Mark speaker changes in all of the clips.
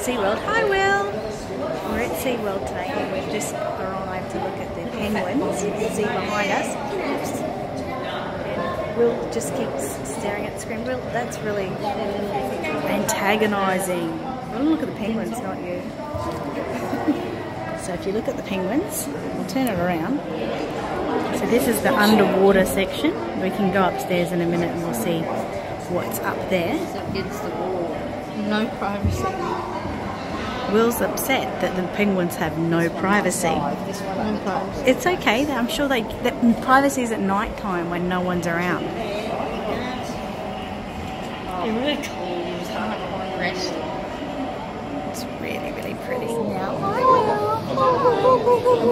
Speaker 1: SeaWorld! Hi, Will! We're at SeaWorld today and we've just arrived to look at the penguins. You can see behind us. And Will just keeps staring at the screen. Will, that's really antagonising. Look at the penguins, not you. so if you look at the penguins, we'll turn it around. So this is the underwater section. We can go upstairs in a minute and we'll see what's up there.
Speaker 2: Against the wall. No privacy.
Speaker 1: Will's upset that the penguins have no privacy. It's okay. I'm sure they that privacy is at night time when no one's around.
Speaker 2: It's really cold. It's hard to rest.
Speaker 1: It's really, really pretty.
Speaker 2: Now,
Speaker 1: I'm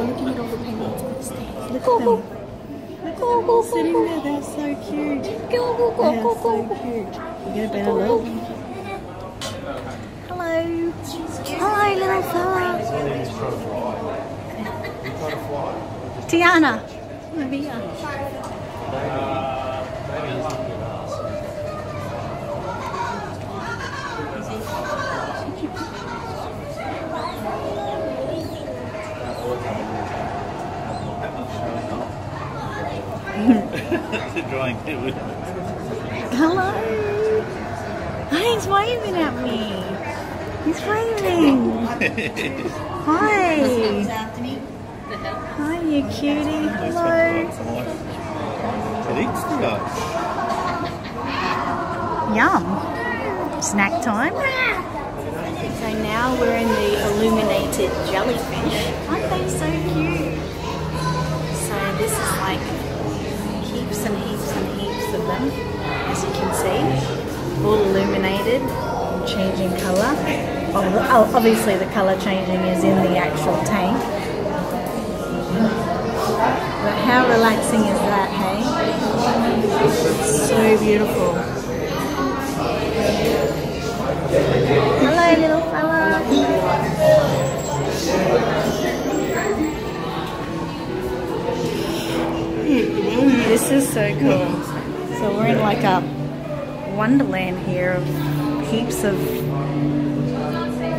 Speaker 1: looking at all the penguins on the stairs. Look at them. Look at them sitting there. They're so cute. They're so cute. You get a better look. Hello, little fella. Tiana. Over here.
Speaker 3: drawing it with
Speaker 1: Hello. He's waving at me. He's waving. Hi. Hi, you cutie. Hello.
Speaker 3: It eats stuff.
Speaker 1: Yum. Snack time. So now we're in the illuminated jellyfish. Aren't they so cute? So this is like heaps and heaps and heaps of them, as you can see. All illuminated, and changing colour. Oh, Obviously the colour changing is in the actual tank. But how relaxing is that, hey? So beautiful. Hello, little fella. Mm, this is so cool. So we're in like a wonderland here of heaps of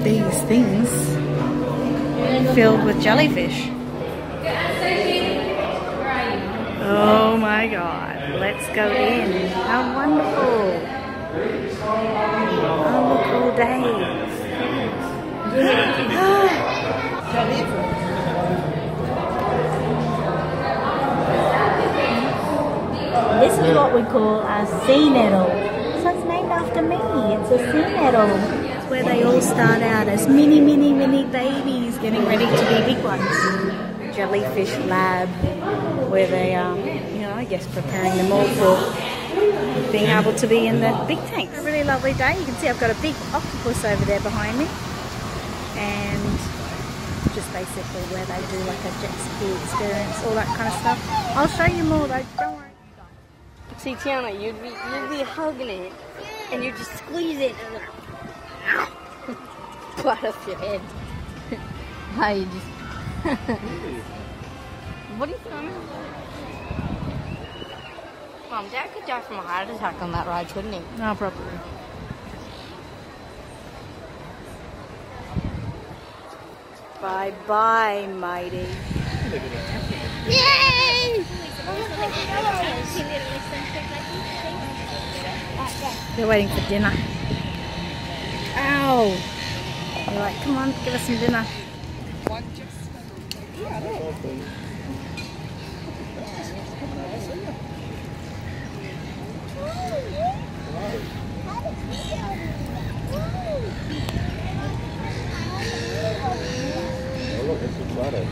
Speaker 1: these things filled with jellyfish. Oh my god. Let's go in. How wonderful. All day. This is what we call a sea nettle. So it's named after me. It's a sea nettle. Where they all start out as mini, mini, mini babies getting ready to be big ones. Jellyfish lab, where they are, you know, I guess preparing them all for being able to be in the big tanks. A really lovely day. You can see I've got a big octopus over there behind me. And just basically where they do like a jet ski experience, all that kind of stuff. I'll show you more though, don't worry.
Speaker 2: See, Tiana, you'd be you'd be hugging it, and you'd just squeeze it, flat off your head. How you just? what are you throwing? Mom, Dad could die from a heart attack on that ride, couldn't he?
Speaker 1: No, probably. Bye bye, mighty.
Speaker 2: Yay!
Speaker 1: They're waiting for dinner. Ow! They're like, come on, give us some dinner.
Speaker 3: Oh, look, it's excited.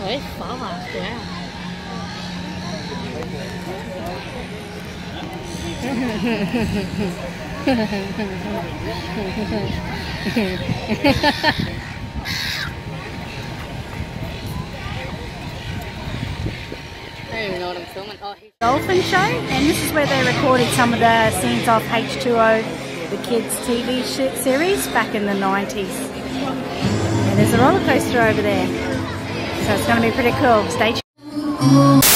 Speaker 2: Oh, it's fast, yeah.
Speaker 4: I don't even know what I'm filming. Oh, he's
Speaker 2: Dolphin Show, and this is where they recorded some of the scenes of H2O, the kids' TV series back in the 90s. And there's a roller coaster over there, so it's going to be pretty cool. Stay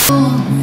Speaker 2: tuned.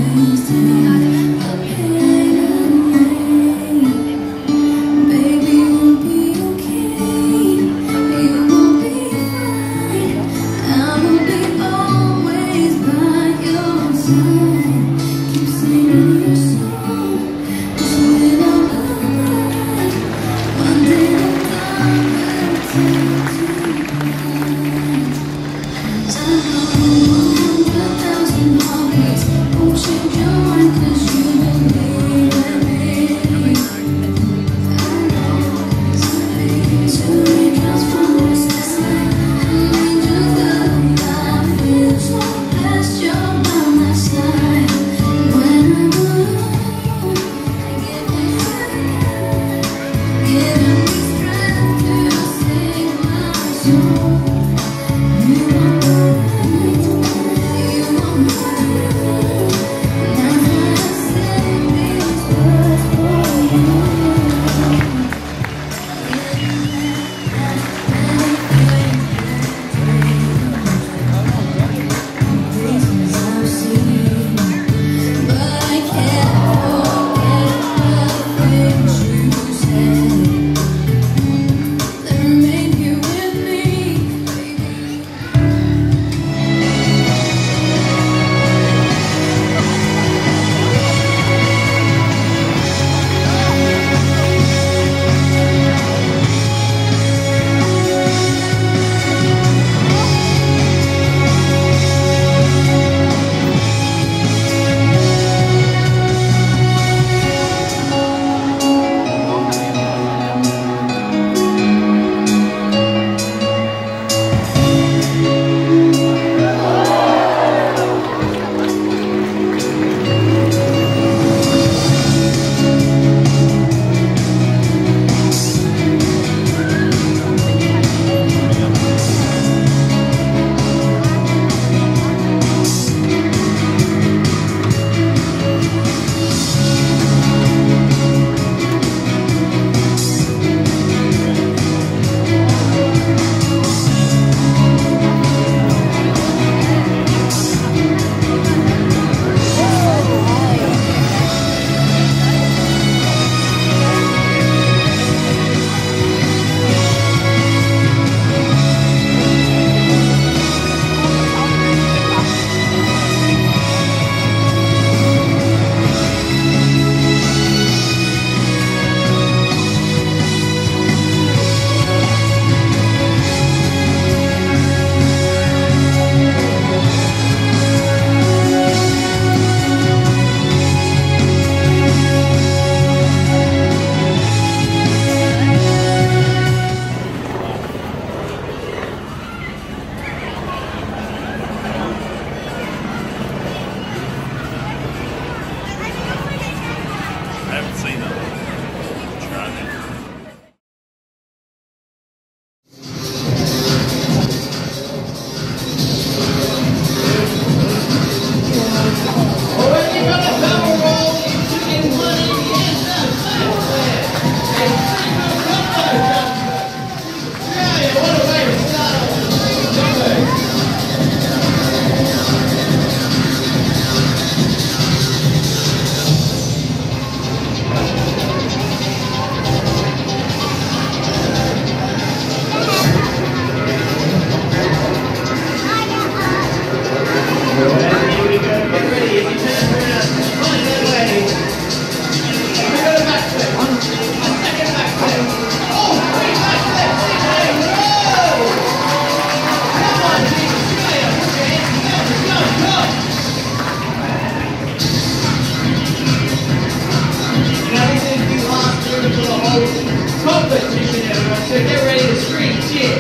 Speaker 5: competition, everyone. So get ready to scream, cheer,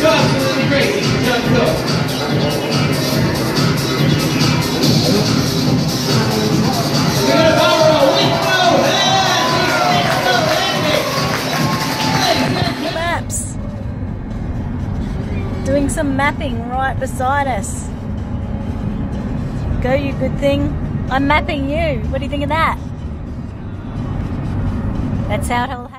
Speaker 5: go jump, doing some
Speaker 1: mapping right beside us. Go, you good thing. I'm mapping you. What do you think of that? That's how it